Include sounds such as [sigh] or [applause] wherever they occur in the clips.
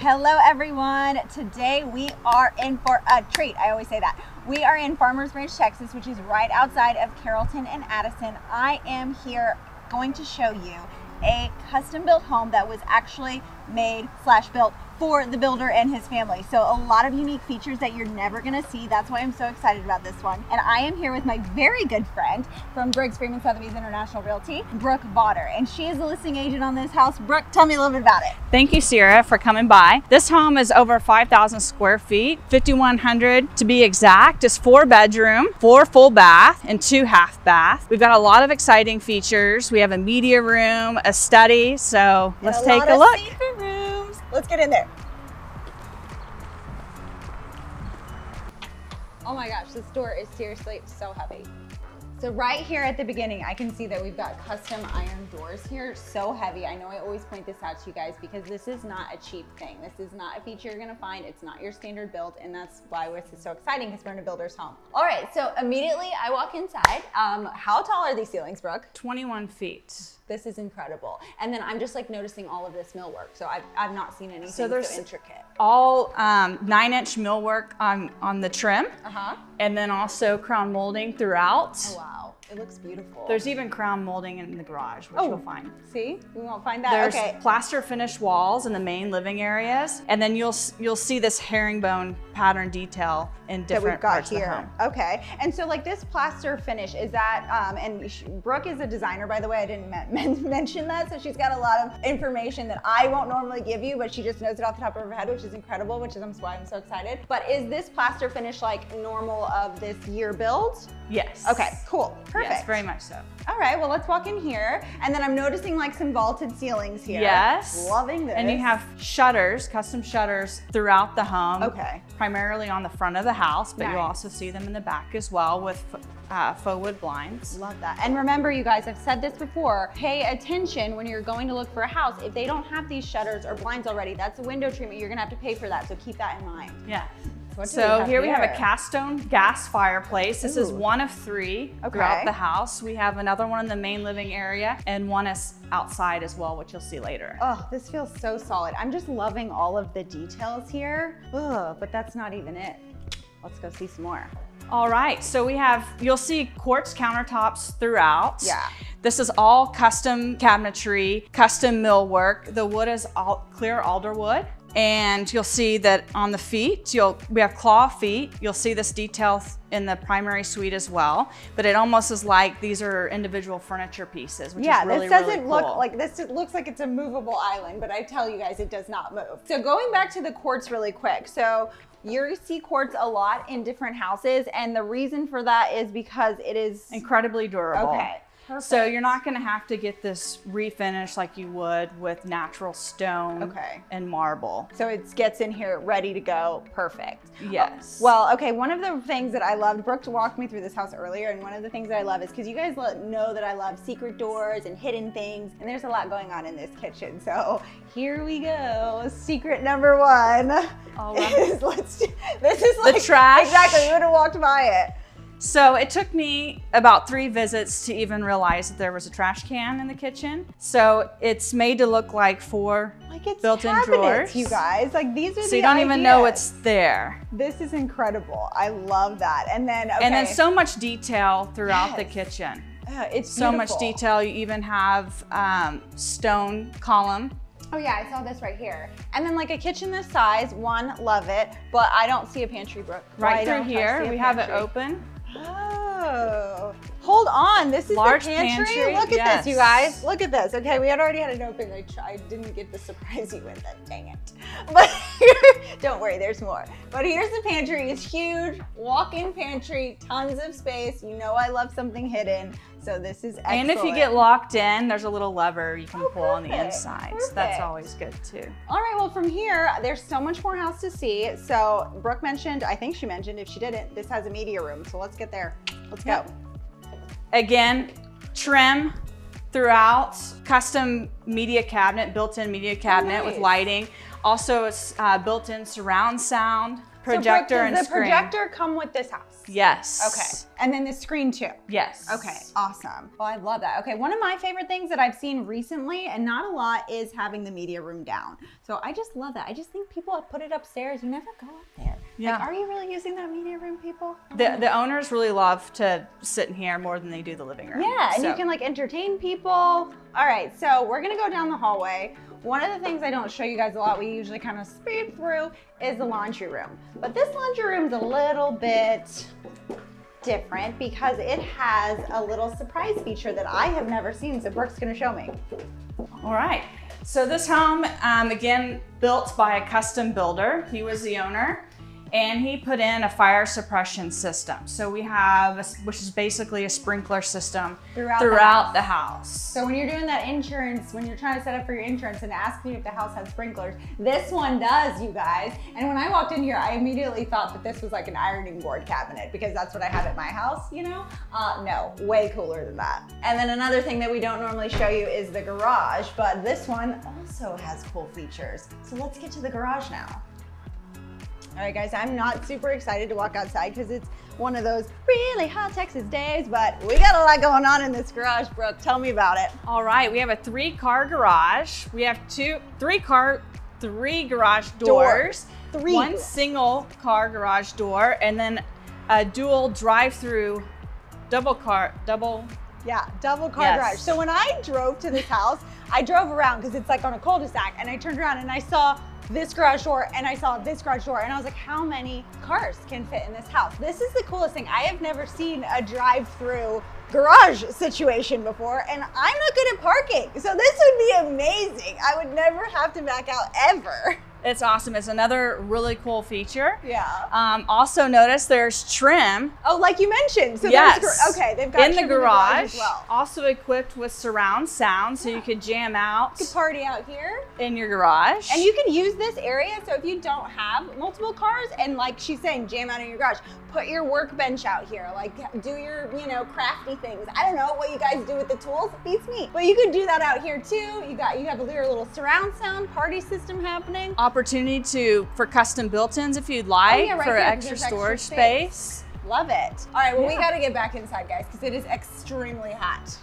Hello everyone. Today we are in for a treat. I always say that. We are in Farmers Branch, Texas, which is right outside of Carrollton and Addison. I am here going to show you a custom built home that was actually made slash built for the builder and his family. So a lot of unique features that you're never gonna see. That's why I'm so excited about this one. And I am here with my very good friend from Briggs Freeman Sotheby's International Realty, Brooke Vawter. And she is the listing agent on this house. Brooke, tell me a little bit about it. Thank you, Sierra, for coming by. This home is over 5,000 square feet, 5,100 to be exact. It's four bedroom, four full bath, and two half bath. We've got a lot of exciting features. We have a media room, a study, so let's a take a look. Let's get in there. Oh my gosh, this door is seriously so heavy. So right here at the beginning, I can see that we've got custom iron doors here, so heavy. I know I always point this out to you guys because this is not a cheap thing. This is not a feature you're gonna find. It's not your standard build, and that's why this is so exciting because we're in a builder's home. All right, so immediately I walk inside. Um, how tall are these ceilings, Brooke? 21 feet. This is incredible. And then I'm just like noticing all of this millwork. So I've, I've not seen anything so, there's- intricate. All um, nine inch millwork on, on the trim, Uh-huh. And then also crown molding throughout. Oh, wow. It looks beautiful. There's even crown molding in the garage, which Oh. you'll find. See, we won't find that. There's okay. plaster finished walls in the main living areas, and then you'll you'll see this herringbone pattern detail in that different we've got parts here. of the home. Okay. And so like this plaster finish, is that, um, and Brooke is a designer, by the way, I didn't [laughs] men- mention that. So she's got a lot of information that I won't normally give you, but she just knows it off the top of her head, which is incredible, which is why I'm so excited. But is this plaster finish like normal of this year build? Yes. Okay, cool, perfect. Yes, very much so. All right, well, let's walk in here. And then I'm noticing like some vaulted ceilings here. Yes. Loving this. And you have shutters, custom shutters throughout the home. Okay. Primarily on the front of the house, but you'll also see them in the back as well with uh, faux wood blinds. Love that. And remember, you guys, I've said this before, pay attention when you're going to look for a house. If they don't have these shutters or blinds already, that's a window treatment. You're gonna have to pay for that, so keep that in mind. Yeah. So have here we have a cast stone gas fireplace. This is one of three Okay. throughout the house. We have another one in the main living area and one is outside as well, which you'll see later. Oh, this feels so solid. I'm just loving all of the details here. Ugh, but that's not even it. Let's go see some more. All right, so we have, you'll see quartz countertops throughout. Yeah. This is all custom cabinetry, custom millwork. The wood is all clear alder wood. And you'll see that on the feet, you'll we have claw feet. You'll see this detail in the primary suite as well. But it almost is like these are individual furniture pieces, which yeah, is really, this doesn't really look like this it looks like it's a movable island, but I tell you guys, it does not move. So going back to the quartz really quick. So you see quartz a lot in different houses, and the reason for that is because it is incredibly durable. okay. So you're not gonna have to get this refinished like you would with natural stone Okay. and marble. So it gets in here ready to go, perfect. Uh, yes. Oh, well, okay. One of the things that I loved, Brooke walked me through this house earlier, and one of the things that I love is because you guys know that I love secret doors and hidden things, and there's a lot going on in this kitchen. So here we go. Secret number one. All [laughs] right. is let's. do- This is like trash. Exactly. You would have walked by it. So it took me about three visits to even realize that there was a trash can in the kitchen. So it's made to look like four Like it's built-in drawers. you guys. Like these are So the you don't even know ideas. it's there. This is incredible. I love that. And then okay. And then so much detail throughout the kitchen. Uh, it's So much detail. You even have um, stone column. Oh yeah, I saw this right here. And then like a kitchen this size, one, love it, but I don't see a pantry. Why Right through here, we have it open. Oh, hold on. This is Large the pantry. pantry, Look at this, you guys. Look at this. Okay, we had already had it open. I, I didn't get to surprise you with it. Dang it. [laughs] But don't worry, there's more. But here's the pantry. It's huge. Walk-in pantry, tons of space. You know I love something hidden. So this is excellent. And if you get locked in, there's a little lever you can Oh, pull on the perfect, inside. So that's always good too. All right, well, from here, there's so much more house to see. So Brooke mentioned, I think she mentioned, if she didn't, this has a media room. So let's get there. Let's go. Again, trim throughout, custom media cabinet, built-in media cabinet with nice. lighting. Also, it's uh, built-in surround sound projector so and does the screen. projector come with this house? Yes. Okay. And then the screen too. Yes. Okay, awesome. Well, I love that. Okay, one of my favorite things that I've seen recently, and not a lot, is having the media room down. So I just love that. I just think people have put it upstairs. You never go up there. Yeah. Like, are you really using that media room, people? The the owners really love to sit in here more than they do the living room. Yeah, and you can like entertain people. All right, so we're gonna go down the hallway. One of the things I don't show you guys a lot, we usually kind of speed through, is the laundry room. But this laundry room's a little bit different because it has a little surprise feature that I have never seen. So Brooke's gonna show me. All right. So this home, um, again, built by a custom builder. He was the owner, and he put in a fire suppression system. So we have, a which is basically a sprinkler system Throughout the house. the house. So when you're doing that insurance, when you're trying to set up for your insurance and asking if the house has sprinklers, this one does, you guys. And when I walked in here, I immediately thought that this was like an ironing board cabinet because that's what I have at my house, you know? Uh, no, way cooler than that. And then another thing that we don't normally show you is the garage, but this one also has cool features. So let's get to the garage now. All right, guys, I'm not super excited to walk outside because it's one of those really hot Texas days, but we got a lot going on in this garage, Brooke. Tell me about it. All right, we have a three car garage. We have two, three car, three garage doors. Three One doors. single car garage door, and then a dual drive through double car, double Yeah, double car Yes. garage. So when I drove to this house, I drove around because it's like on a cul-de-sac and I turned around and I saw this garage door and I saw this garage door and I was like, how many cars can fit in this house? This is the coolest thing. I have never seen a drive-through garage situation before and I'm not good at parking. So this would be amazing. I would never have to back out ever. [laughs] It's awesome. It's another really cool feature. Yeah. Um, also notice there's trim. Oh, like you mentioned. So yes. there's, okay, they've got in the garage. as well. Also equipped with surround sound, so you could jam out You could party out here. in your garage. And you can use this area so if you don't have multiple cars and like she's saying, jam out in your garage, put your workbench out here, like do your, you know, crafty things. I don't know what you guys do with the tools, beats me. But you could do that out here too. You got you have a your little surround sound party system happening. Opportunity to for custom built-ins if you'd like Oh, yeah, right for extra there's extra storage space. space. Love it. All right, well, we got to get back inside, guys, because it is extremely hot.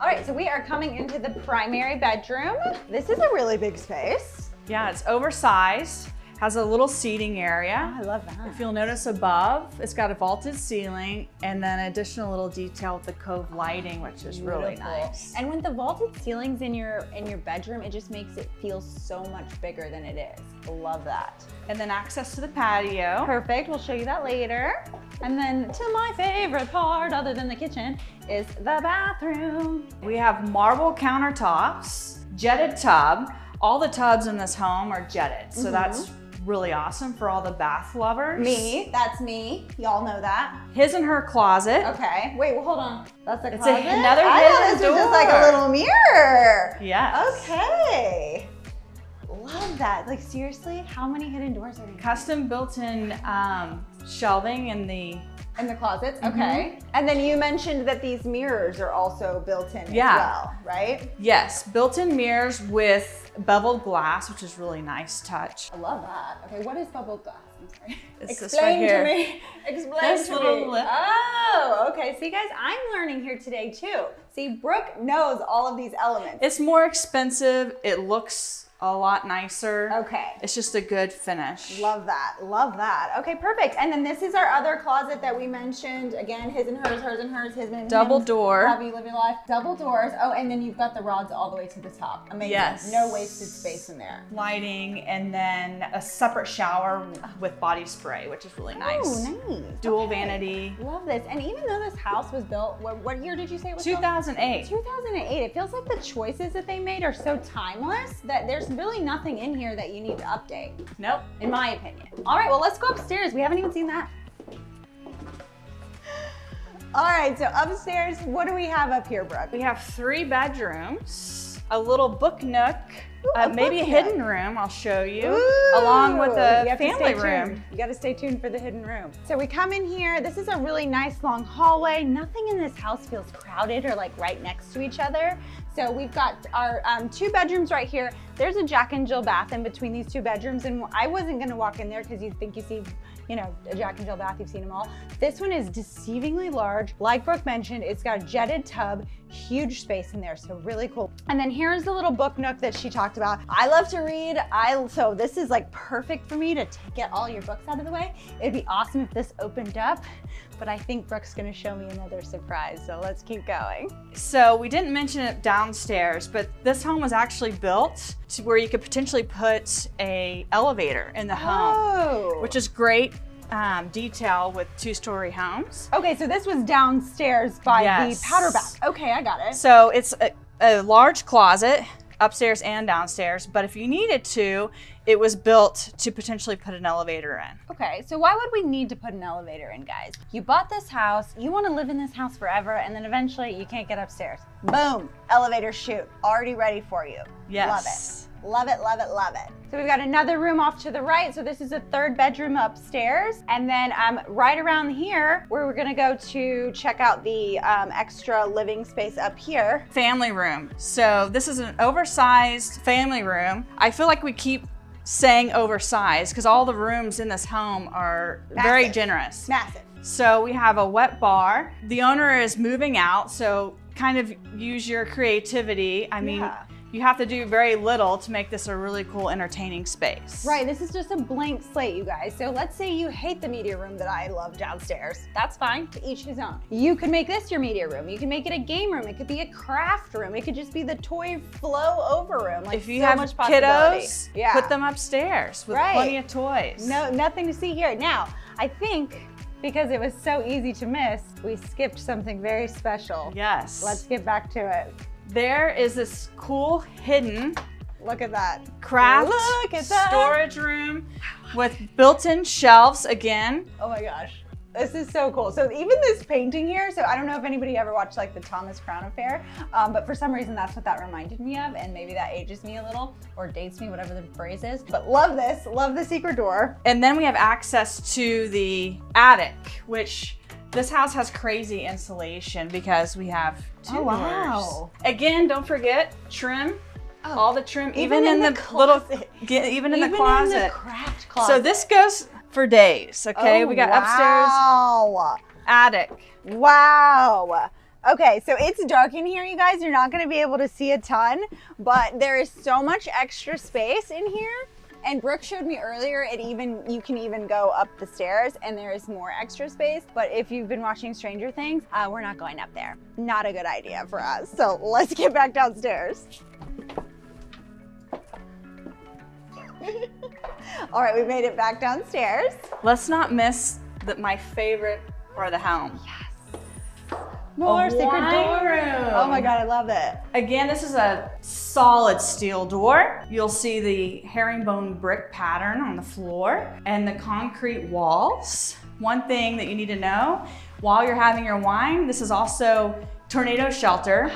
All right, so we are coming into the primary bedroom. This is a really big space. Yeah, it's oversized. Has a little seating area. Oh, I love that. If you'll notice above, it's got a vaulted ceiling and then additional little detail with the cove lighting, which is really nice. And with the vaulted ceilings in your in your bedroom, it just makes it feel so much bigger than it is. Love that. And then access to the patio. Perfect. We'll show you that later. And then to my favorite part, other than the kitchen, is the bathroom. We have marble countertops, jetted tub. All the tubs in this home are jetted, so mm-hmm. that's really awesome for all the bath lovers. Me, that's me. Y'all know that. His and her closet. Okay. Wait, well, hold on. That's the It's a- closet. another I thought hidden this was just like a little mirror. Yes. Okay. Love that. Like seriously, how many hidden doors are there? Custom built-in um, shelving in the In the closets, Mm-hmm. okay. And then you mentioned that these mirrors are also built in Yeah. as well, right? yes, built-in mirrors with beveled glass, which is really nice touch. I love that. Okay, what is beveled glass? I'm sorry. It's Explain right to me. Explain This to little me. lip. Oh, okay. See, you guys, I'm learning here today too. See, Brooke knows all of these elements. It's more expensive. It looks a lot nicer. Okay. It's just a good finish. Love that. Love that. Okay, perfect. And then this is our other closet that we mentioned. Again, his and hers, hers and hers, his and Double hims. door. Have you live your life? Double doors. Oh, and then you've got the rods all the way to the top. Amazing. Yes. No wasted space in there. Lighting and then a separate shower with body spray, which is really nice. Oh, nice. Dual Okay. vanity. Love this. And even though this house was built, what, what year did you say it was built? 2008. 2008. It feels like the choices that they made are so timeless that there's really nothing in here that you need to update, Nope. in my opinion. All right, well, let's go upstairs. We haven't even seen that. All right, so upstairs, what do we have up here, Brooke? We have three bedrooms. a little book nook, Ooh, uh, maybe a hidden nook. room I'll show you, along with Ooh, the you have to family room. You got to stay tuned for the hidden room. So we come in here. This is a really nice long hallway. Nothing in this house feels crowded or like right next to each other. So we've got our um, two bedrooms right here. There's a Jack and Jill bath in between these two bedrooms, and I wasn't gonna walk in there because you think you see you know, a Jack and Jill bath, you've seen them all. This one is deceivingly large. Like Brooke mentioned, it's got a jetted tub, huge space in there, so really cool. And then here's the little book nook that she talked about. I love to read, I so this is like perfect for me to get all your books out of the way. It'd be awesome if this opened up, but I think Brooke's gonna show me another surprise, so let's keep going. So we didn't mention it downstairs, but this home was actually built to where you could potentially put a elevator in the home, Oh. which is great um, detail with two-story homes. Okay, so this was downstairs by Yes. the powder bath. Okay, I got it. So it's a, a large closet upstairs and downstairs, but if you needed to, it was built to potentially put an elevator in. Okay, so why would we need to put an elevator in, guys? You bought this house, you want to live in this house forever, and then eventually you can't get upstairs. Boom, elevator shoot, already ready for you. Yes. Love it. Love it, love it, love it. So we've got another room off to the right. So this is a third bedroom upstairs. And then um, right around here, where we're gonna go to check out the um, extra living space up here. Family room. So this is an oversized family room. I feel like we keep saying oversized because all the rooms in this home are very generous. Massive. So we have a wet bar. The owner is moving out, so kind of use your creativity. I mean, Yeah. You have to do very little to make this a really cool, entertaining space. Right, this is just a blank slate, you guys. So let's say you hate the media room that I love downstairs. That's fine, to each his own. You could make this your media room. You can make it a game room. It could be a craft room. It could just be the toy flow over room. Like If you so have much kiddos, yeah. put them upstairs with Right. plenty of toys. No, nothing to see here. Now, I think because it was so easy to miss, we skipped something very special. Yes. Let's get back to it. There is this cool hidden Look at that. craft Look at that. storage room with built-in shelves again. Oh my gosh. This is so cool. So even this painting here, so I don't know if anybody ever watched like the Thomas Crown Affair, um, but for some reason that's what that reminded me of, and maybe that ages me a little or dates me, whatever the phrase is. But love this, love the secret door. And then we have access to the attic, which this house has crazy insulation because we have two Oh, wow. doors. Again, don't forget trim. Oh, all the trim, even, even in, in the, the little, closet. get, even in the closet. in the craft closet. so this goes for days. Okay, Oh, we got upstairs oh, wow. attic. Wow. Okay, so it's dark in here, you guys. You're not going to be able to see a ton, but there is so much extra space in here. And Brooke showed me earlier, it even you can even go up the stairs, and there is more extra space. But if you've been watching Stranger Things, uh, we're not going up there. Not a good idea for us. So let's get back downstairs. [laughs] All right, we made it back downstairs. Let's not miss the, my favorite part of the home. More A secret wine door. room. Oh my god, I love it. Again, this is a solid steel door. You'll see the herringbone brick pattern on the floor and the concrete walls. One thing that you need to know while you're having your wine, this is also tornado shelter,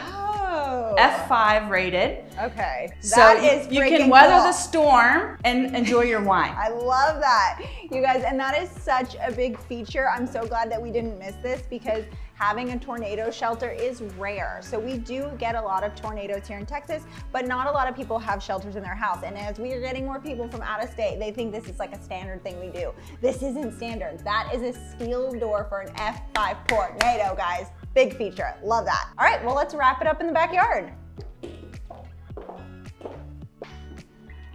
Oh. F5 rated. Okay. So That you- is you can weather cool. the storm and enjoy your wine. [laughs] I love that. You guys, and that is such a big feature. I'm so glad that we didn't miss this because having a tornado shelter is rare. So we do get a lot of tornadoes here in Texas, but not a lot of people have shelters in their house. And as we are getting more people from out of state, they think this is like a standard thing we do. This isn't standard. That is a steel door for an F5 tornado, guys. Big feature. Love that. All right, well, let's wrap it up in the backyard.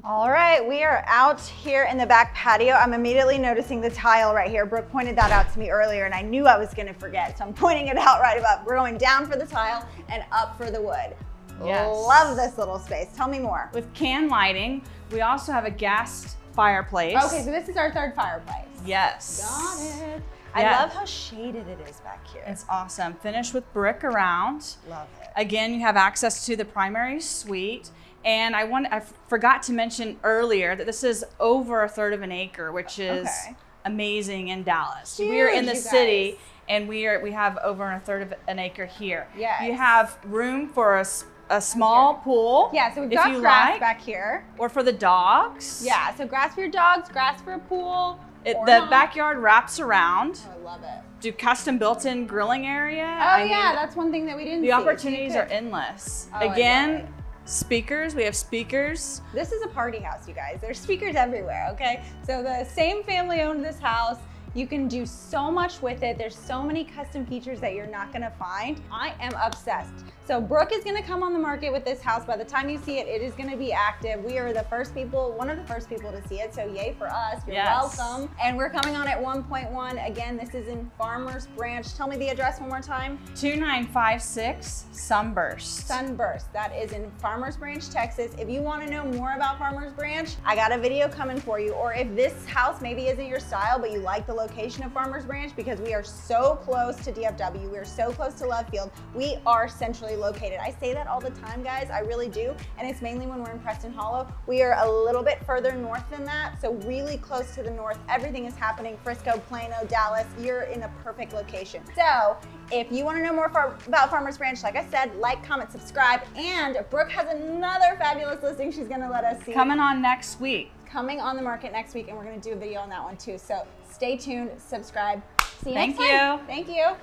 All right, we are out here in the back patio. I'm immediately noticing the tile right here. Brooke pointed that out to me earlier and I knew I was gonna forget, so I'm pointing it out right above. We're going down for the tile and up for the wood. Yes. Love this little space. Tell me more. With can lighting, we also have a gas fireplace. Okay, so this is our third fireplace. yes. Got it. I Yeah. love how shaded it is back here. It's awesome. Finished with brick around. Love it. Again, you have access to the primary suite. And I want I forgot to mention earlier that this is over a third of an acre, which is Okay. amazing in Dallas. we are in the city and we are we have over a third of an acre here. Yeah. You have room for a, a small pool. Yeah, so we've got grass like, back here. or for the dogs. Yeah, so grass for your dogs, grass for a pool. It, the not. backyard wraps around. Oh, I love it. Do custom built-in grilling area. Oh I yeah, mean, that's one thing that we didn't the see. opportunities are endless. Oh, Again. Speakers. We have speakers. This is a party house, you guys. There's speakers everywhere, okay? So the same family owned this house. You can do so much with it. There's so many custom features that you're not gonna find. I am obsessed. So Brooke is gonna come on the market with this house. By the time you see it, it is gonna be active. We are the first people, one of the first people to see it. So yay for us, you're Yes. welcome. And we're coming on at 1.1. Again, this is in Farmers Branch. Tell me the address one more time. 2956 Sunburst. Sunburst. That is in Farmers Branch, Texas. If you want to know more about Farmers Branch, I got a video coming for you. Or if this house maybe isn't your style, but you like the location of Farmers Branch because we are so close to DFW, we are so close to Love Field, we are centrally located. I say that all the time, guys. I really do. And it's mainly when we're in Preston Hollow. We are a little bit further north than that. So really close to the north. Everything is happening. Frisco, Plano, Dallas. You're in a perfect location. So if you want to know more far- about Farmers Branch, like I said, like, comment, subscribe. And Brooke has another fabulous listing she's going to let us see Coming on next week. coming on the market next week. And we're going to do a video on that one too. So stay tuned, subscribe. See you Thank next time. you. Thank you.